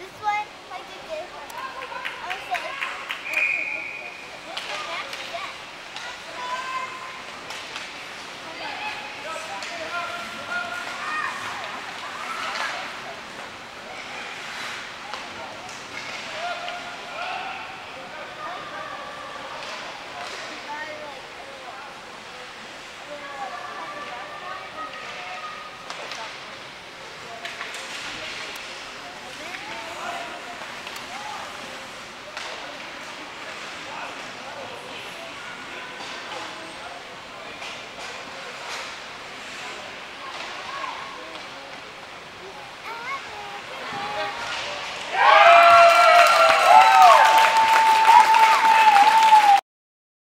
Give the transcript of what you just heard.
This one, like the gift.